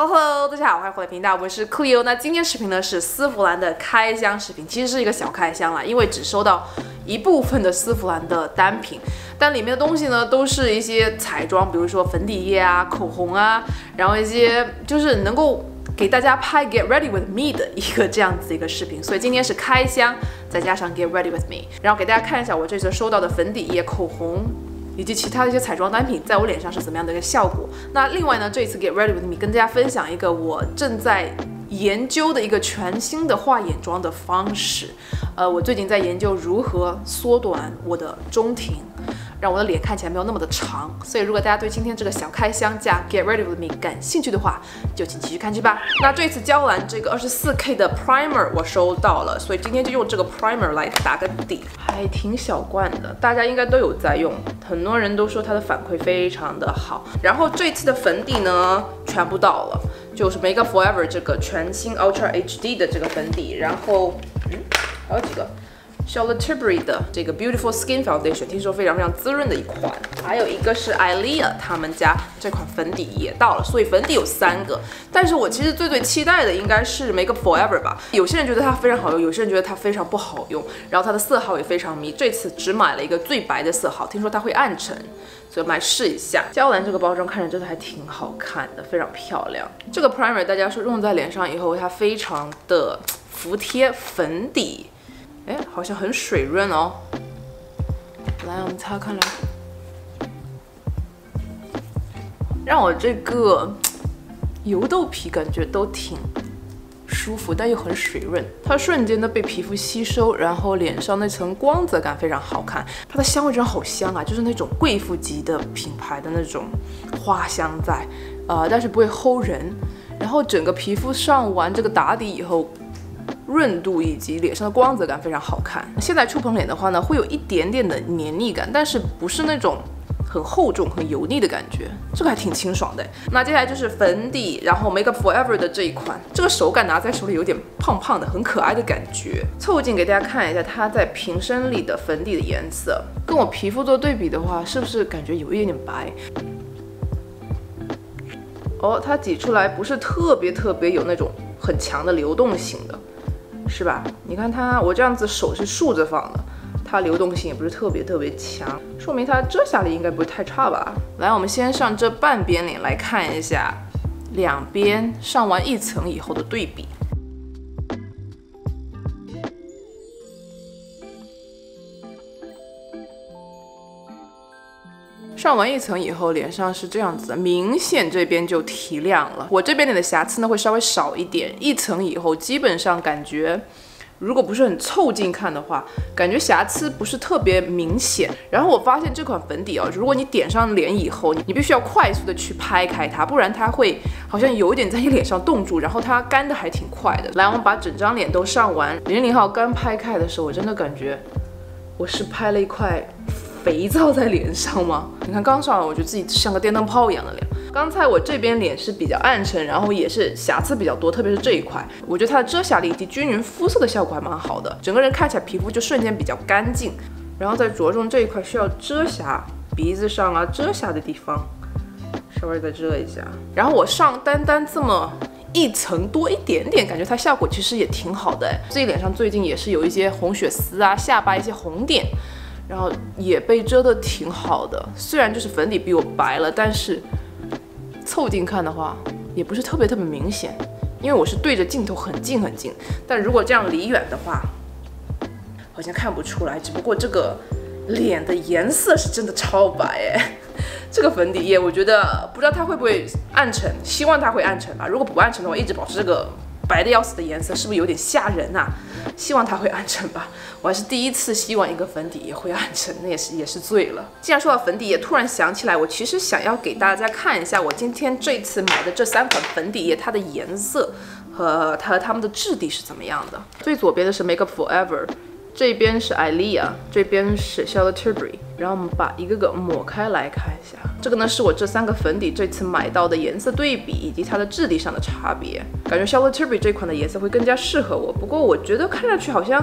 Hello，大家好，欢迎回来频道，我是酷优。那今天视频呢是丝芙兰的开箱视频，其实是一个小开箱啦，因为只收到一部分的丝芙兰的单品，但里面的东西呢都是一些彩妆，比如说粉底液啊、口红啊，然后一些就是能够给大家拍 Get Ready with Me 的一个这样子一个视频，所以今天是开箱，再加上 Get Ready with Me，然后给大家看一下我这次收到的粉底液、口红。以及其他的一些彩妆单品在我脸上是怎么样的一个效果？那另外呢，这一次 Get Ready with Me 跟大家分享一个我正在研究的一个全新的画眼妆的方式。呃，我最近在研究如何缩短我的中庭。让我的脸看起来没有那么的长，所以如果大家对今天这个小开箱加 Get Ready with Me 感兴趣的话，就请继续看去吧。那这次娇兰这个二十四 K 的 Primer 我收到了，所以今天就用这个 Primer 来打个底，还挺小罐的，大家应该都有在用，很多人都说它的反馈非常的好。然后这次的粉底呢，全部到了，就是 Make Up Forever 这个全新 Ultra HD 的这个粉底，然后嗯，还有几个。Charlotte Tilbury 的这个 Beautiful Skin Foundation，听说非常非常滋润的一款。还有一个是 Ilia 他们家这款粉底也到了，所以粉底有三个。但是我其实最最期待的应该是 Make Up Forever 吧。有些人觉得它非常好用，有些人觉得它非常不好用。然后它的色号也非常迷，这次只买了一个最白的色号，听说它会暗沉，所以我们来试一下。娇兰这个包装看着真的还挺好看的，非常漂亮。这个 Primer 大家说用在脸上以后，它非常的服帖，粉底。哎，好像很水润哦。来，我们擦看来，让我这个油痘皮感觉都挺舒服，但又很水润。它瞬间的被皮肤吸收，然后脸上那层光泽感非常好看。它的香味真的好香啊，就是那种贵妇级的品牌的那种花香在，呃，但是不会齁人。然后整个皮肤上完这个打底以后。润度以及脸上的光泽感非常好看。现在触碰脸的话呢，会有一点点的黏腻感，但是不是那种很厚重、很油腻的感觉，这个还挺清爽的。那接下来就是粉底，然后 Make Up Forever 的这一款，这个手感拿在手里有点胖胖的，很可爱的感觉。凑近给大家看一下它在瓶身里的粉底的颜色，跟我皮肤做对比的话，是不是感觉有一点点白？哦，它挤出来不是特别特别有那种很强的流动性的。是吧？你看它，我这样子手是竖着放的，它流动性也不是特别特别强，说明它遮瑕力应该不会太差吧？来，我们先上这半边脸来看一下，两边上完一层以后的对比。上完一层以后，脸上是这样子的，明显这边就提亮了。我这边脸的瑕疵呢会稍微少一点，一层以后基本上感觉，如果不是很凑近看的话，感觉瑕疵不是特别明显。然后我发现这款粉底啊，如果你点上脸以后，你必须要快速的去拍开它，不然它会好像有点在你脸上冻住，然后它干的还挺快的。来，我们把整张脸都上完，零零号刚拍开的时候，我真的感觉我是拍了一块。肥皂在脸上吗？你看刚上完，我觉得自己像个电灯泡一样的脸。刚才我这边脸是比较暗沉，然后也是瑕疵比较多，特别是这一块，我觉得它的遮瑕力以及均匀肤色的效果还蛮好的，整个人看起来皮肤就瞬间比较干净。然后再着重这一块需要遮瑕，鼻子上啊遮瑕的地方，稍微再遮一下。然后我上单单这么一层多一点点，感觉它效果其实也挺好的。自己脸上最近也是有一些红血丝啊，下巴一些红点。然后也被遮得挺好的，虽然就是粉底比我白了，但是凑近看的话，也不是特别特别明显，因为我是对着镜头很近很近。但如果这样离远的话，好像看不出来。只不过这个脸的颜色是真的超白哎，这个粉底液我觉得不知道它会不会暗沉，希望它会暗沉吧。如果不暗沉的话，一直保持这个。白的要死的颜色是不是有点吓人呐？希望它会暗沉吧。我还是第一次希望一个粉底液会暗沉，那也是也是醉了。既然说到粉底液，突然想起来，我其实想要给大家看一下我今天这次买的这三款粉底液，它的颜色和它和它们的质地是怎么样的。最左边的是 Make Up Forever。这边是 Ilia，这边是 Charlotte Tilbury，然后我们把一个个抹开来看一下。这个呢是我这三个粉底这次买到的颜色对比以及它的质地上的差别。感觉 Charlotte Tilbury 这款的颜色会更加适合我，不过我觉得看上去好像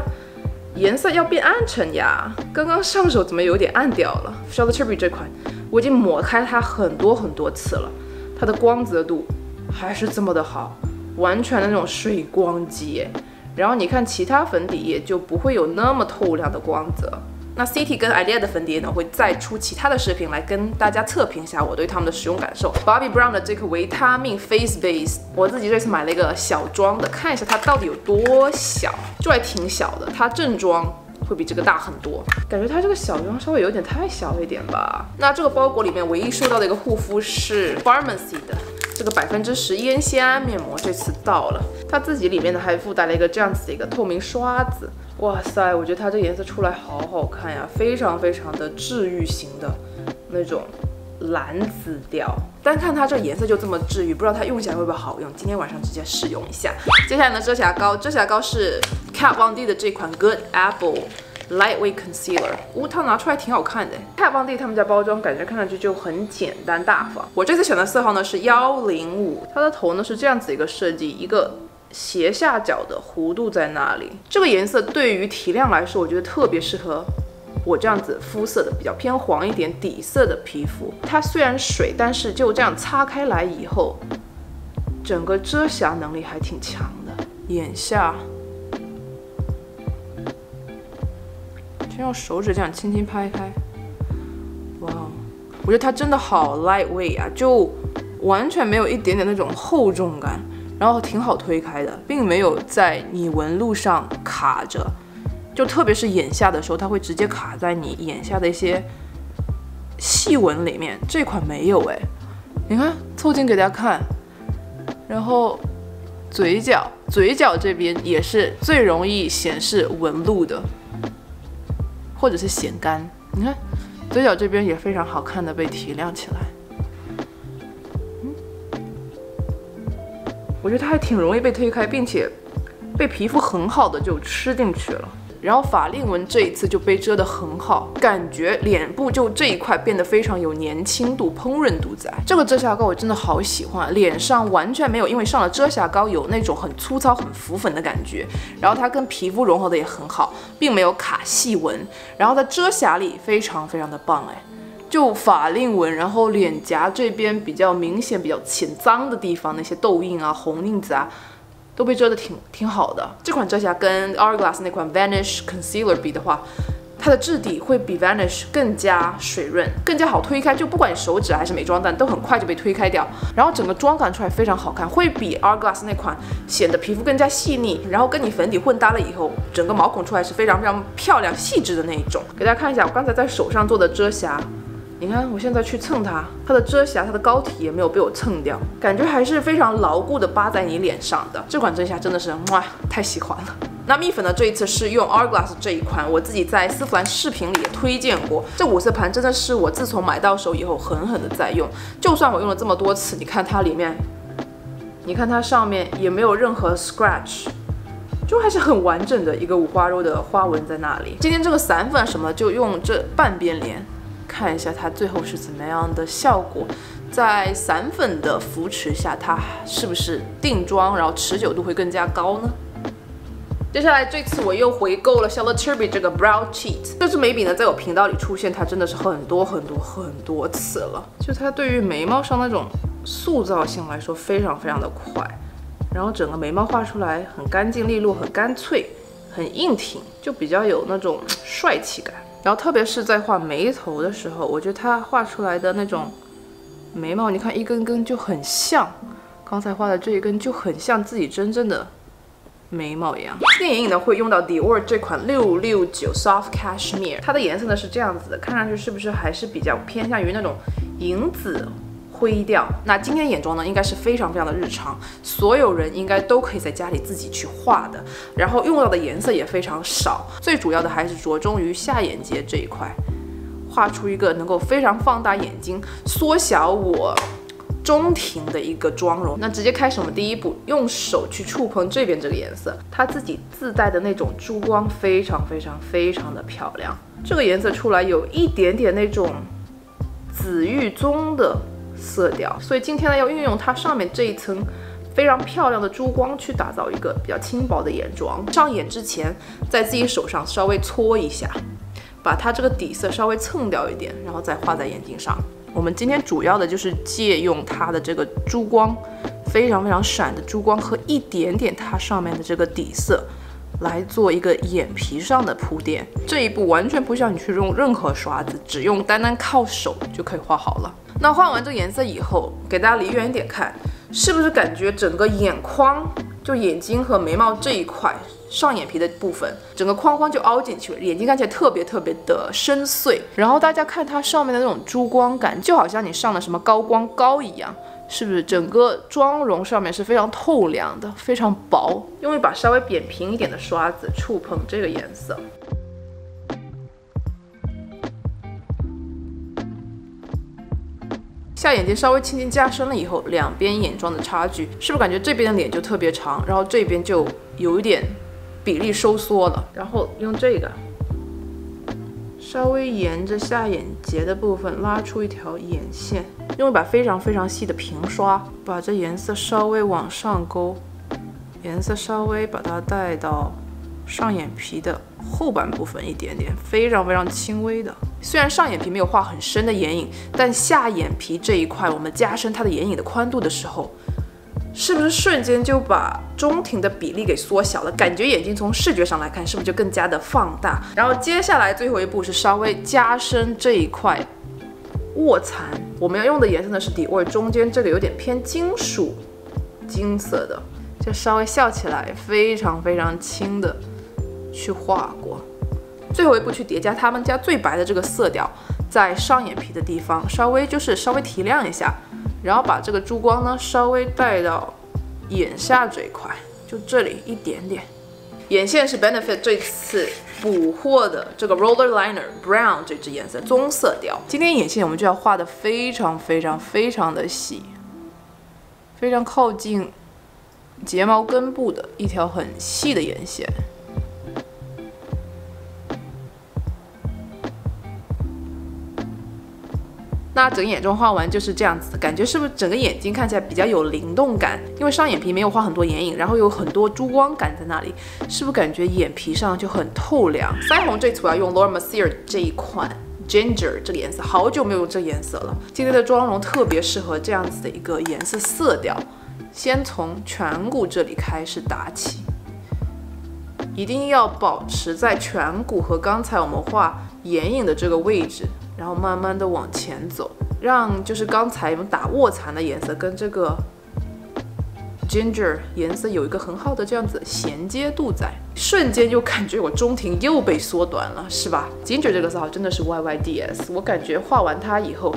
颜色要变暗沉呀。刚刚上手怎么有点暗掉了？Charlotte Tilbury 这款我已经抹开它很多很多次了，它的光泽度还是这么的好，完全的那种水光肌。然后你看其他粉底液就不会有那么透亮的光泽。那 CT 跟 IDEA 的粉底液呢，会再出其他的视频来跟大家测评一下我对它们的使用感受。Bobbi Brown 的这个维他命 Face Base，我自己这次买了一个小装的，看一下它到底有多小，就还挺小的。它正装会比这个大很多，感觉它这个小装稍微有点太小一点吧。那这个包裹里面唯一收到的一个护肤是 Pharmacy 的。这个百分之十烟酰胺面膜这次到了，它自己里面呢还附带了一个这样子的一个透明刷子。哇塞，我觉得它这个颜色出来好好看呀，非常非常的治愈型的那种蓝紫调。单看它这颜色就这么治愈，不知道它用起来会不会好用。今天晚上直接试用一下。接下来呢，遮瑕膏，遮瑕膏是 Kat Von D 的这款 Good Apple。Lightweight Concealer，呜，它拿出来挺好看的。泰邦蒂他们家包装感觉看上去就很简单大方。我这次选的色号呢是幺零五，它的头呢是这样子一个设计，一个斜下角的弧度在那里。这个颜色对于提亮来说，我觉得特别适合我这样子肤色的比较偏黄一点底色的皮肤。它虽然水，但是就这样擦开来以后，整个遮瑕能力还挺强的。眼下。先用手指这样轻轻拍开，哇，我觉得它真的好 lightweight 啊，就完全没有一点点那种厚重感，然后挺好推开的，并没有在你纹路上卡着，就特别是眼下的时候，它会直接卡在你眼下的一些细纹里面。这款没有哎，你看，凑近给大家看，然后嘴角，嘴角这边也是最容易显示纹路的。或者是显干，你看嘴角这边也非常好看的被提亮起来。嗯，我觉得它还挺容易被推开，并且被皮肤很好的就吃进去了。然后法令纹这一次就被遮得很好，感觉脸部就这一块变得非常有年轻度、烹饪度在。这个遮瑕膏我真的好喜欢，脸上完全没有因为上了遮瑕膏有那种很粗糙、很浮粉的感觉。然后它跟皮肤融合的也很好，并没有卡细纹。然后它遮瑕力非常非常的棒哎，就法令纹，然后脸颊这边比较明显、比较浅脏的地方，那些痘印啊、红印子啊。都被遮的挺挺好的。这款遮瑕跟 Hourglass 那款 Vanish Concealer 比的话，它的质地会比 Vanish 更加水润，更加好推开。就不管你手指还是美妆蛋，都很快就被推开掉。然后整个妆感出来非常好看，会比 Hourglass 那款显得皮肤更加细腻。然后跟你粉底混搭了以后，整个毛孔出来是非常非常漂亮细致的那一种。给大家看一下我刚才在手上做的遮瑕。你看，我现在去蹭它，它的遮瑕，它的膏体也没有被我蹭掉，感觉还是非常牢固的扒在你脸上的。这款遮瑕真的是哇，太喜欢了。那蜜粉呢？这一次是用 Hourglass 这一款，我自己在丝芙兰视频里也推荐过。这五色盘真的是我自从买到手以后狠狠的在用，就算我用了这么多次，你看它里面，你看它上面也没有任何 scratch，就还是很完整的一个五花肉的花纹在那里。今天这个散粉什么就用这半边脸。看一下它最后是怎么样的效果，在散粉的扶持下，它是不是定妆，然后持久度会更加高呢？接下来这次我又回购了 Charlotte Tilbury 这个 Brow Cheat，这支眉笔呢，在我频道里出现，它真的是很多很多很多次了。就它对于眉毛上那种塑造性来说，非常非常的快，然后整个眉毛画出来很干净利落，很干脆，很硬挺，就比较有那种帅气感。然后特别是在画眉头的时候，我觉得它画出来的那种眉毛，你看一根根就很像刚才画的这一根，就很像自己真正的眉毛一样。电影呢会用到 Dior 这款六六九 Soft Cashmere，它的颜色呢是这样子的，看上去是不是还是比较偏向于那种银紫？灰调，那今天眼妆呢，应该是非常非常的日常，所有人应该都可以在家里自己去画的，然后用到的颜色也非常少，最主要的还是着重于下眼睫这一块，画出一个能够非常放大眼睛、缩小我中庭的一个妆容。那直接开始我们第一步，用手去触碰这边这个颜色，它自己自带的那种珠光非常非常非常的漂亮，这个颜色出来有一点点那种紫玉棕的。色调，所以今天呢要运用它上面这一层非常漂亮的珠光去打造一个比较轻薄的眼妆。上眼之前，在自己手上稍微搓一下，把它这个底色稍微蹭掉一点，然后再画在眼睛上。我们今天主要的就是借用它的这个珠光，非常非常闪的珠光和一点点它上面的这个底色，来做一个眼皮上的铺垫。这一步完全不需要你去用任何刷子，只用单单靠手就可以画好了。那画完这个颜色以后，给大家离远一点看，是不是感觉整个眼眶，就眼睛和眉毛这一块？上眼皮的部分，整个框框就凹进去了，眼睛看起来特别特别的深邃。然后大家看它上面的那种珠光感，就好像你上了什么高光膏一样，是不是？整个妆容上面是非常透亮的，非常薄。用一把稍微扁平一点的刷子触碰这个颜色，下眼睛稍微轻轻加深了以后，两边眼妆的差距，是不是感觉这边的脸就特别长，然后这边就有一点。比例收缩了，然后用这个稍微沿着下眼睫的部分拉出一条眼线，用一把非常非常细的平刷，把这颜色稍微往上勾，颜色稍微把它带到上眼皮的后半部分一点点，非常非常轻微的。虽然上眼皮没有画很深的眼影，但下眼皮这一块，我们加深它的眼影的宽度的时候。是不是瞬间就把中庭的比例给缩小了？感觉眼睛从视觉上来看，是不是就更加的放大？然后接下来最后一步是稍微加深这一块卧蚕。我们要用的颜色呢是底味中间这个有点偏金属金色的，就稍微笑起来非常非常轻的去画过。最后一步去叠加他们家最白的这个色调，在上眼皮的地方稍微就是稍微提亮一下。然后把这个珠光呢稍微带到眼下这一块，就这里一点点。眼线是 Benefit 这次补货的这个 Roller Liner Brown 这支颜色棕色调。今天眼线我们就要画的非常非常非常的细，非常靠近睫毛根部的一条很细的眼线。那整个眼妆画完就是这样子，感觉是不是整个眼睛看起来比较有灵动感？因为上眼皮没有画很多眼影，然后有很多珠光感在那里，是不是感觉眼皮上就很透亮？腮红这次我要用 Laura Mercier 这一款 Ginger 这个颜色，好久没有用这颜色了。今天的妆容特别适合这样子的一个颜色色调。先从颧骨这里开始打起，一定要保持在颧骨和刚才我们画眼影的这个位置。然后慢慢的往前走，让就是刚才我们打卧蚕的颜色跟这个 ginger 颜色有一个很好的这样子衔接度在，瞬间就感觉我中庭又被缩短了，是吧？ginger 这个色号真的是 Y Y D S，我感觉画完它以后。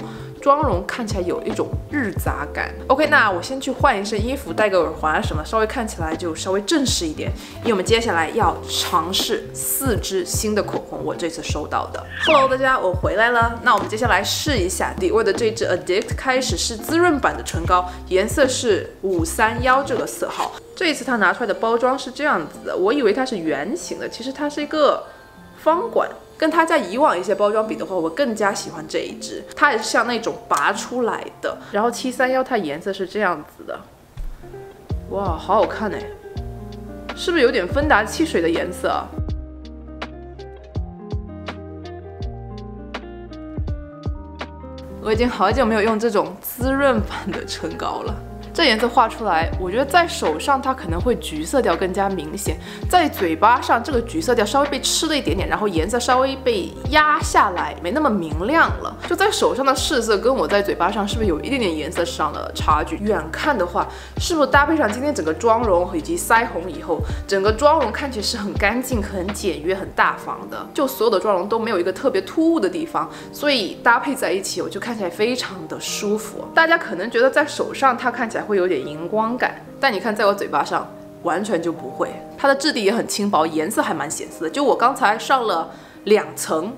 妆容看起来有一种日杂感。OK，那我先去换一身衣服，戴个耳环什么，稍微看起来就稍微正式一点。因为我们接下来要尝试四支新的口红，我这次收到的。Hello，大家，我回来了。那我们接下来试一下 Dior 的这支 Addict，开始是滋润版的唇膏，颜色是五三幺这个色号。这一次它拿出来的包装是这样子的，我以为它是圆形的，其实它是一个方管。跟它在以往一些包装比的话，我更加喜欢这一支，它也是像那种拔出来的。然后七三幺它颜色是这样子的，哇，好好看哎，是不是有点芬达汽水的颜色？我已经好久没有用这种滋润版的唇膏了。这颜色画出来，我觉得在手上它可能会橘色调更加明显，在嘴巴上这个橘色调稍微被吃了一点点，然后颜色稍微被压下来，没那么明亮了。就在手上的试色跟我在嘴巴上是不是有一点点颜色上的差距？远看的话，是不是搭配上今天整个妆容以及腮红以后，整个妆容看起来是很干净、很简约、很大方的？就所有的妆容都没有一个特别突兀的地方，所以搭配在一起，我就看起来非常的舒服。大家可能觉得在手上它看起来。会有点荧光感，但你看在我嘴巴上完全就不会。它的质地也很轻薄，颜色还蛮显色的。就我刚才上了两层，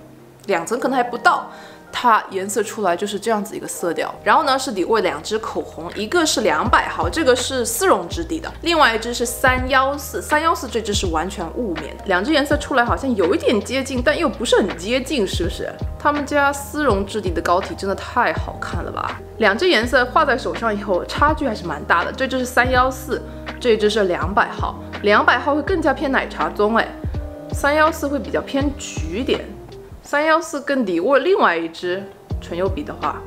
两层可能还不到。它颜色出来就是这样子一个色调，然后呢是底味两支口红，一个是两百号，这个是丝绒质地的，另外一支是三幺四，三幺四这支是完全雾面，两支颜色出来好像有一点接近，但又不是很接近，是不是？他们家丝绒质地的膏体真的太好看了吧？两支颜色画在手上以后，差距还是蛮大的，这支是三幺四，这支是两百号，两百号会更加偏奶茶棕，哎，三幺四会比较偏橘点。三幺四跟底沃另外一支唇釉比的话，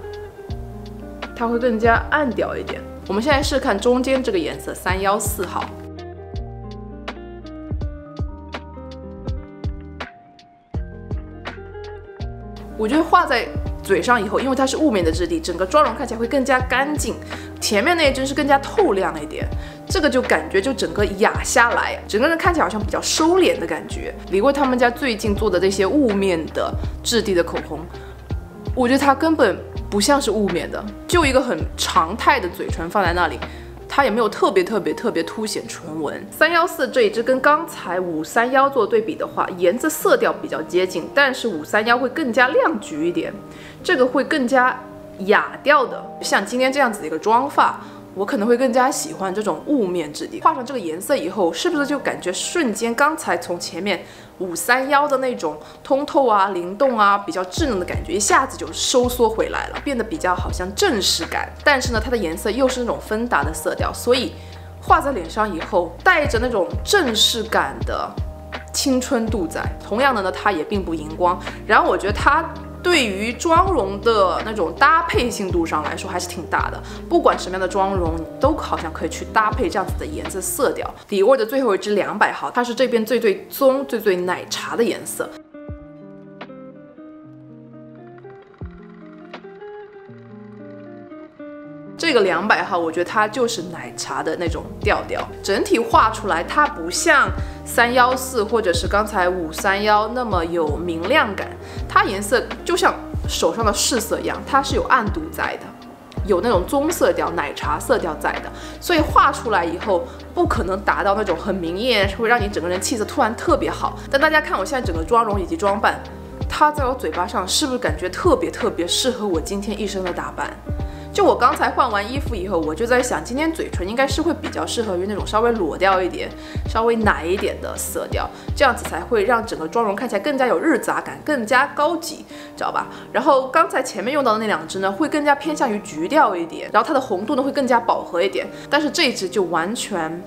它会更加暗调一点。我们现在试看中间这个颜色三幺四号。我觉得画在嘴上以后，因为它是雾面的质地，整个妆容看起来会更加干净。前面那一针是更加透亮一点，这个就感觉就整个哑下来，整个人看起来好像比较收敛的感觉。李慧他们家最近做的这些雾面的质地的口红，我觉得它根本不像是雾面的，就一个很常态的嘴唇放在那里。它也没有特别特别特别凸显唇纹。三幺四这一支跟刚才五三幺做对比的话，颜色色调比较接近，但是五三幺会更加亮橘一点，这个会更加哑调的。像今天这样子的一个妆发。我可能会更加喜欢这种雾面质地，画上这个颜色以后，是不是就感觉瞬间刚才从前面五三幺的那种通透啊、灵动啊、比较稚嫩的感觉，一下子就收缩回来了，变得比较好像正式感。但是呢，它的颜色又是那种芬达的色调，所以画在脸上以后，带着那种正式感的青春度在。同样的呢，它也并不荧光。然后我觉得它。对于妆容的那种搭配性度上来说，还是挺大的。不管什么样的妆容，你都好像可以去搭配这样子的颜色色调。底味的最后一支两百号，它是这边最最棕、最最奶茶的颜色。这个两百号，我觉得它就是奶茶的那种调调，整体画出来它不像三幺四或者是刚才五三幺那么有明亮感，它颜色就像手上的试色一样，它是有暗度在的，有那种棕色调、奶茶色调在的，所以画出来以后不可能达到那种很明艳，会让你整个人气色突然特别好。但大家看我现在整个妆容以及装扮，它在我嘴巴上是不是感觉特别特别适合我今天一身的打扮？就我刚才换完衣服以后，我就在想，今天嘴唇应该是会比较适合于那种稍微裸调一点、稍微奶一点的色调，这样子才会让整个妆容看起来更加有日杂感，更加高级，知道吧？然后刚才前面用到的那两支呢，会更加偏向于橘调一点，然后它的红度呢会更加饱和一点，但是这一支就完全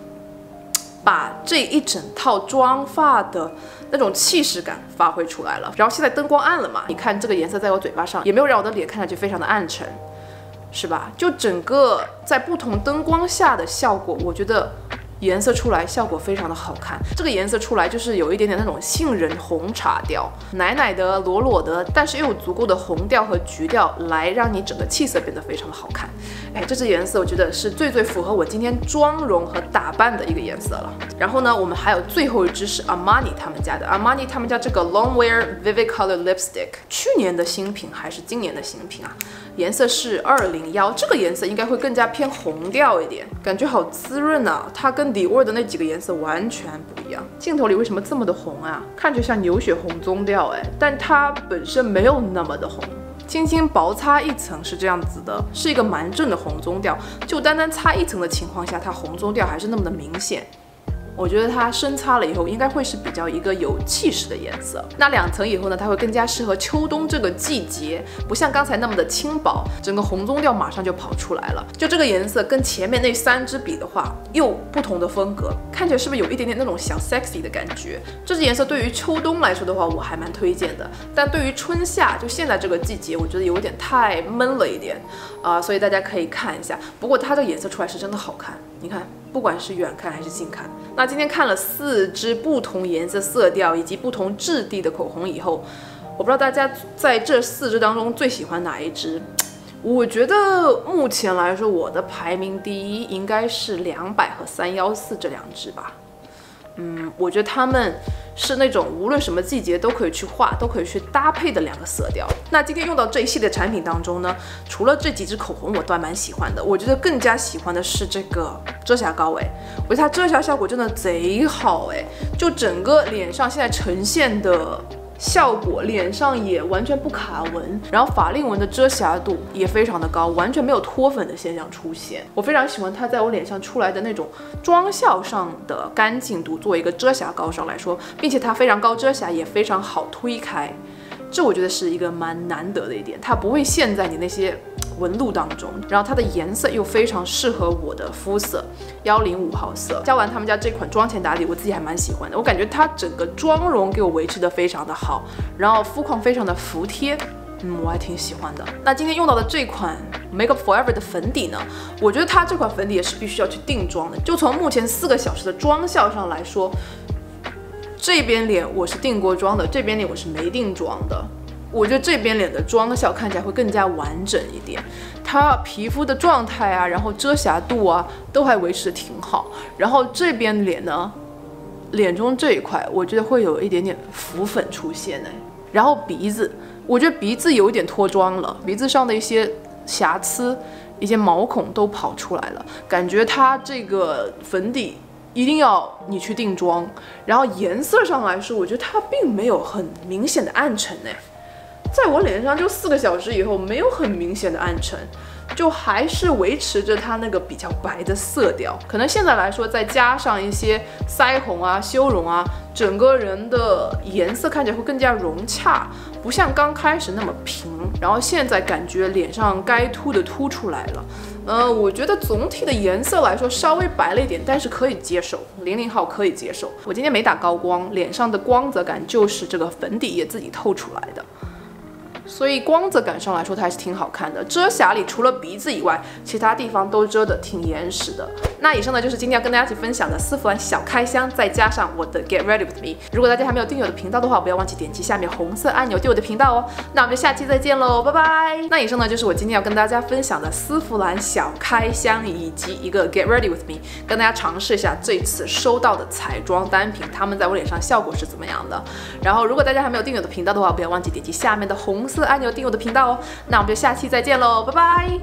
把这一整套妆发的那种气势感发挥出来了。然后现在灯光暗了嘛，你看这个颜色在我嘴巴上，也没有让我的脸看上去非常的暗沉。是吧？就整个在不同灯光下的效果，我觉得。颜色出来效果非常的好看，这个颜色出来就是有一点点那种杏仁红茶调，奶奶的、裸裸的，但是又有足够的红调和橘调来让你整个气色变得非常的好看。哎，这支颜色我觉得是最最符合我今天妆容和打扮的一个颜色了。然后呢，我们还有最后一支是 Armani 他们家的，Armani 他们家这个 Longwear Vivid Color Lipstick，去年的新品还是今年的新品啊？颜色是二零幺，这个颜色应该会更加偏红调一点，感觉好滋润啊，它跟。底味的那几个颜色完全不一样，镜头里为什么这么的红啊？看着像牛血红棕调哎，但它本身没有那么的红，轻轻薄擦一层是这样子的，是一个蛮正的红棕调，就单单擦一层的情况下，它红棕调还是那么的明显。我觉得它深擦了以后，应该会是比较一个有气势的颜色。那两层以后呢，它会更加适合秋冬这个季节，不像刚才那么的轻薄，整个红棕调马上就跑出来了。就这个颜色跟前面那三支比的话，又不同的风格，看起来是不是有一点点那种小 sexy 的感觉？这支颜色对于秋冬来说的话，我还蛮推荐的。但对于春夏，就现在这个季节，我觉得有点太闷了一点啊，所以大家可以看一下。不过它这个颜色出来是真的好看，你看。不管是远看还是近看，那今天看了四支不同颜色色调以及不同质地的口红以后，我不知道大家在这四支当中最喜欢哪一支？我觉得目前来说，我的排名第一应该是两百和三幺四这两支吧。嗯，我觉得他们是那种无论什么季节都可以去画，都可以去搭配的两个色调。那今天用到这一系列产品当中呢，除了这几支口红我都还蛮喜欢的，我觉得更加喜欢的是这个遮瑕膏哎，我觉得它遮瑕效果真的贼好哎，就整个脸上现在呈现的。效果脸上也完全不卡纹，然后法令纹的遮瑕度也非常的高，完全没有脱粉的现象出现。我非常喜欢它在我脸上出来的那种妆效上的干净度，作为一个遮瑕膏上来说，并且它非常高遮瑕，也非常好推开。这我觉得是一个蛮难得的一点，它不会陷在你那些纹路当中，然后它的颜色又非常适合我的肤色，幺零五号色。加完他们家这款妆前打底，我自己还蛮喜欢的，我感觉它整个妆容给我维持的非常的好，然后肤况非常的服帖。嗯，我还挺喜欢的。那今天用到的这款 Make Up Forever 的粉底呢，我觉得它这款粉底也是必须要去定妆的。就从目前四个小时的妆效上来说，这边脸我是定过妆的，这边脸我是没定妆的。我觉得这边脸的妆效看起来会更加完整一点，它皮肤的状态啊，然后遮瑕度啊，都还维持的挺好。然后这边脸呢，脸中这一块，我觉得会有一点点浮粉出现哎。然后鼻子。我觉得鼻子有一点脱妆了，鼻子上的一些瑕疵、一些毛孔都跑出来了，感觉它这个粉底一定要你去定妆。然后颜色上来说，我觉得它并没有很明显的暗沉哎，在我脸上就四个小时以后没有很明显的暗沉。就还是维持着它那个比较白的色调，可能现在来说再加上一些腮红啊、修容啊，整个人的颜色看起来会更加融洽，不像刚开始那么平。然后现在感觉脸上该凸的凸出来了，嗯，我觉得总体的颜色来说稍微白了一点，但是可以接受，零零号可以接受。我今天没打高光，脸上的光泽感就是这个粉底液自己透出来的。所以光泽感上来说，它还是挺好看的。遮瑕里除了鼻子以外，其他地方都遮得挺严实的。那以上呢就是今天要跟大家一起分享的丝芙兰小开箱，再加上我的 Get Ready with Me。如果大家还没有订阅我的频道的话，不要忘记点击下面红色按钮订阅我的频道哦。那我们就下期再见喽，拜拜。那以上呢就是我今天要跟大家分享的丝芙兰小开箱，以及一个 Get Ready with Me，跟大家尝试一下这次收到的彩妆单品，它们在我脸上效果是怎么样的。然后如果大家还没有订阅我的频道的话，不要忘记点击下面的红色。次按钮订阅我的频道哦，那我们就下期再见喽，拜拜。